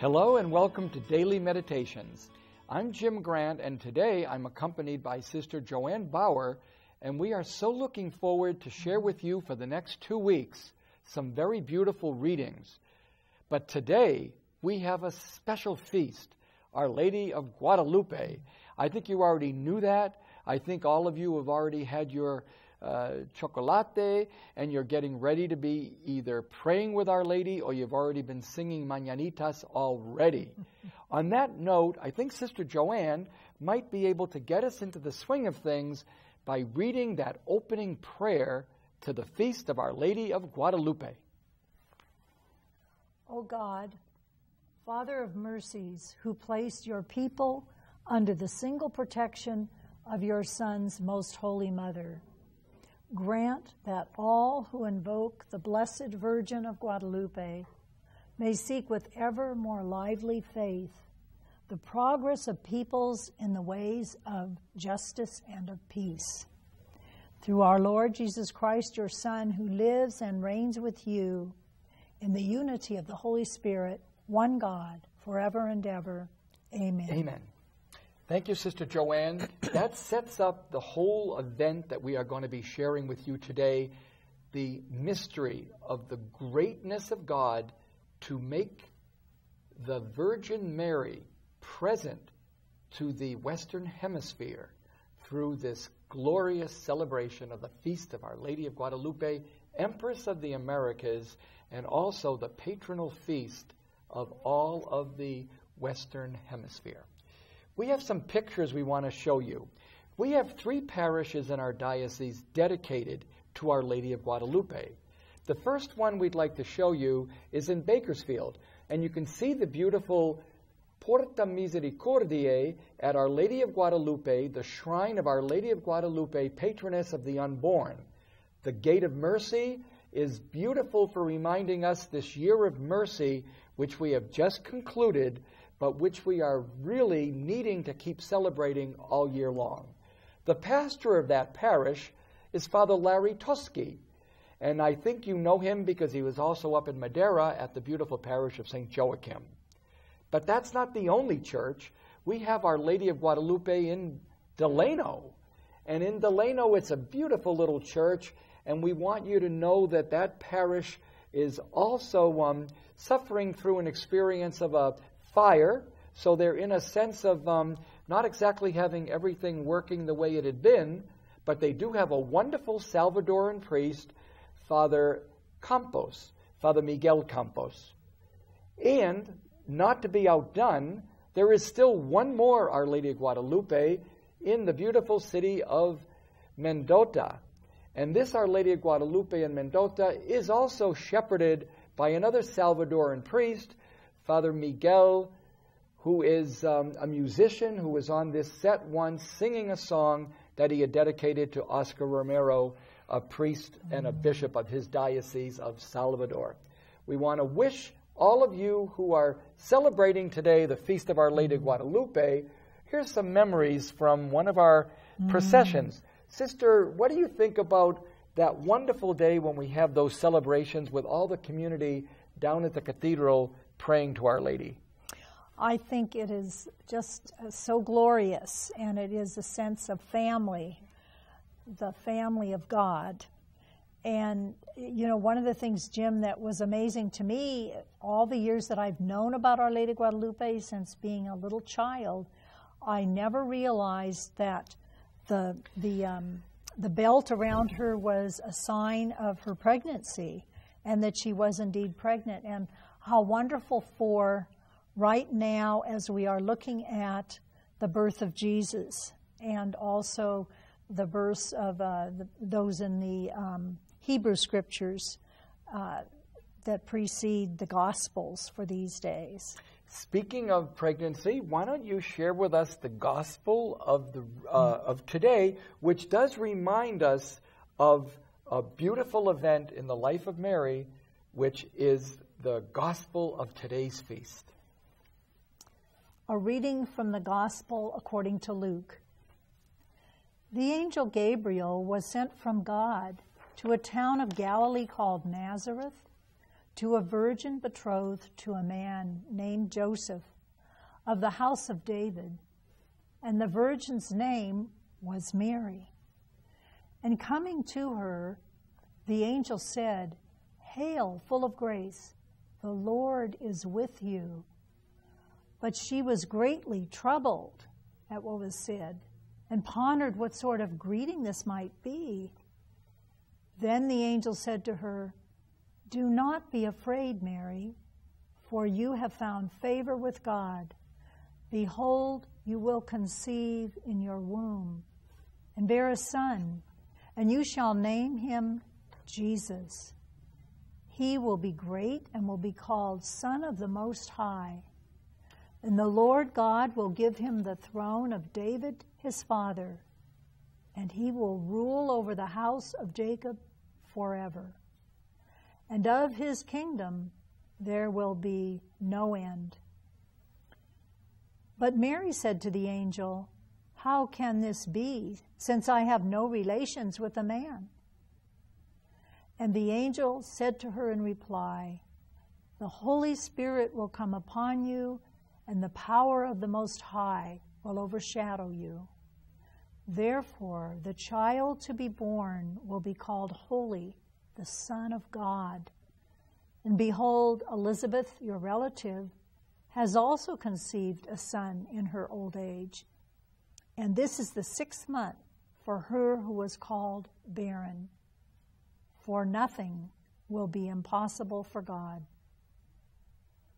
Hello and welcome to Daily Meditations. I'm Jim Grant, and today I'm accompanied by Sister Joanne Bauer, and we are so looking forward to share with you for the next two weeks some very beautiful readings. But today we have a special feast, Our Lady of Guadalupe. I think you already knew that. I think all of you have already had your uh, chocolate and you're getting ready to be either praying with Our Lady or you've already been singing mañanitas already. On that note, I think Sister Joanne might be able to get us into the swing of things by reading that opening prayer to the feast of Our Lady of Guadalupe. O God, Father of mercies, who placed your people under the single protection of your Son's most holy mother grant that all who invoke the Blessed Virgin of Guadalupe may seek with ever more lively faith the progress of peoples in the ways of justice and of peace. Through our Lord Jesus Christ, your Son, who lives and reigns with you in the unity of the Holy Spirit, one God, forever and ever. Amen. Amen. Thank you, Sister Joanne. That sets up the whole event that we are going to be sharing with you today the mystery of the greatness of God to make the Virgin Mary present to the Western Hemisphere through this glorious celebration of the feast of Our Lady of Guadalupe, Empress of the Americas, and also the patronal feast of all of the Western Hemisphere we have some pictures we want to show you. We have three parishes in our diocese dedicated to Our Lady of Guadalupe. The first one we'd like to show you is in Bakersfield, and you can see the beautiful Porta Misericordiae at Our Lady of Guadalupe, the shrine of Our Lady of Guadalupe, patroness of the unborn. The Gate of Mercy is beautiful for reminding us this year of mercy, which we have just concluded, but which we are really needing to keep celebrating all year long. The pastor of that parish is Father Larry Toschi, and I think you know him because he was also up in Madera at the beautiful parish of St. Joachim. But that's not the only church. We have Our Lady of Guadalupe in Delano. And in Delano, it's a beautiful little church, and we want you to know that that parish is also um, suffering through an experience of a fire, so they're in a sense of um, not exactly having everything working the way it had been, but they do have a wonderful Salvadoran priest, Father Campos, Father Miguel Campos. And, not to be outdone, there is still one more Our Lady of Guadalupe in the beautiful city of Mendota. And this Our Lady of Guadalupe in Mendota is also shepherded by another Salvadoran priest, Father Miguel, who is um, a musician who was on this set once singing a song that he had dedicated to Oscar Romero, a priest and a bishop of his diocese of Salvador. We want to wish all of you who are celebrating today the Feast of Our Lady Guadalupe, here's some memories from one of our mm. processions. Sister, what do you think about that wonderful day when we have those celebrations with all the community down at the cathedral praying to Our Lady? I think it is just uh, so glorious, and it is a sense of family, the family of God. And, you know, one of the things, Jim, that was amazing to me all the years that I've known about Our Lady Guadalupe since being a little child, I never realized that the, the, um, the belt around her was a sign of her pregnancy and that she was indeed pregnant. And how wonderful for right now as we are looking at the birth of Jesus and also the births of uh, the, those in the um, Hebrew scriptures uh, that precede the Gospels for these days. speaking of pregnancy, why don't you share with us the gospel of the uh, of today, which does remind us of a beautiful event in the life of Mary, which is the gospel of today's feast. A reading from the gospel according to Luke. The angel Gabriel was sent from God to a town of Galilee called Nazareth to a virgin betrothed to a man named Joseph of the house of David, and the virgin's name was Mary. And coming to her, the angel said, Hail, full of grace, the Lord is with you. But she was greatly troubled at what was said and pondered what sort of greeting this might be. Then the angel said to her, Do not be afraid, Mary, for you have found favor with God. Behold, you will conceive in your womb and bear a son, and you shall name him Jesus. He will be great and will be called Son of the Most High. And the Lord God will give him the throne of David his father, and he will rule over the house of Jacob forever. And of his kingdom there will be no end. But Mary said to the angel, How can this be, since I have no relations with a man? And the angel said to her in reply, The Holy Spirit will come upon you, and the power of the Most High will overshadow you. Therefore, the child to be born will be called Holy, the Son of God. And behold, Elizabeth, your relative, has also conceived a son in her old age. And this is the sixth month for her who was called barren. For nothing will be impossible for God.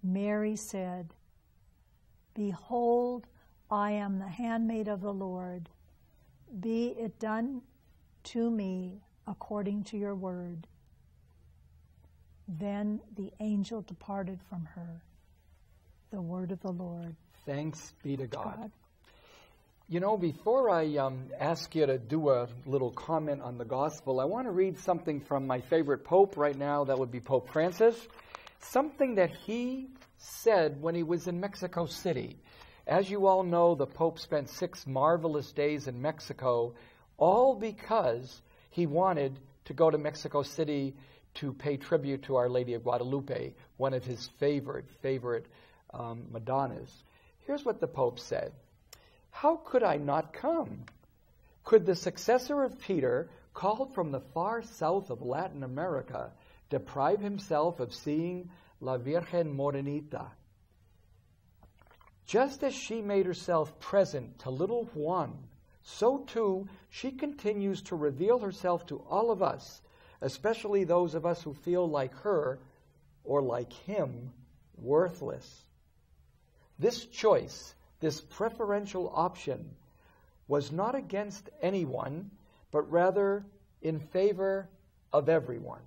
Mary said, Behold, I am the handmaid of the Lord. Be it done to me according to your word. Then the angel departed from her. The word of the Lord. Thanks be to God. God. You know, before I um, ask you to do a little comment on the gospel, I want to read something from my favorite pope right now. That would be Pope Francis. Something that he said when he was in Mexico City. As you all know, the Pope spent six marvelous days in Mexico, all because he wanted to go to Mexico City to pay tribute to Our Lady of Guadalupe, one of his favorite, favorite um, Madonnas. Here's what the Pope said How could I not come? Could the successor of Peter, called from the far south of Latin America, deprive himself of seeing La Virgen Morenita? Just as she made herself present to little Juan, so too she continues to reveal herself to all of us, especially those of us who feel like her or like him worthless. This choice, this preferential option, was not against anyone, but rather in favor of everyone.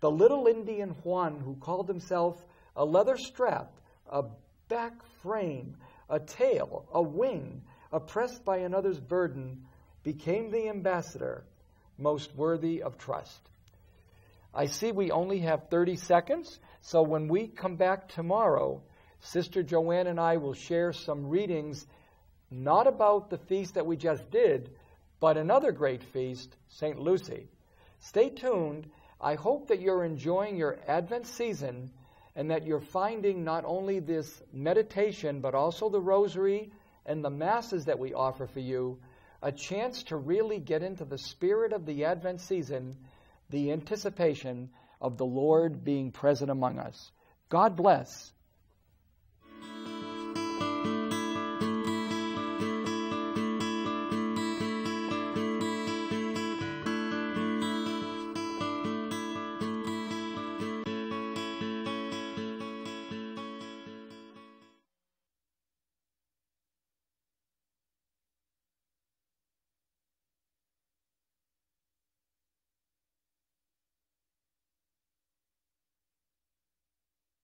The little Indian Juan, who called himself a leather strap, a back frame, a tail, a wing, oppressed by another's burden, became the ambassador most worthy of trust. I see we only have 30 seconds, so when we come back tomorrow, Sister Joanne and I will share some readings not about the feast that we just did, but another great feast, St. Lucy. Stay tuned. I hope that you're enjoying your Advent season and that you're finding not only this meditation, but also the rosary and the masses that we offer for you a chance to really get into the spirit of the Advent season, the anticipation of the Lord being present among us. God bless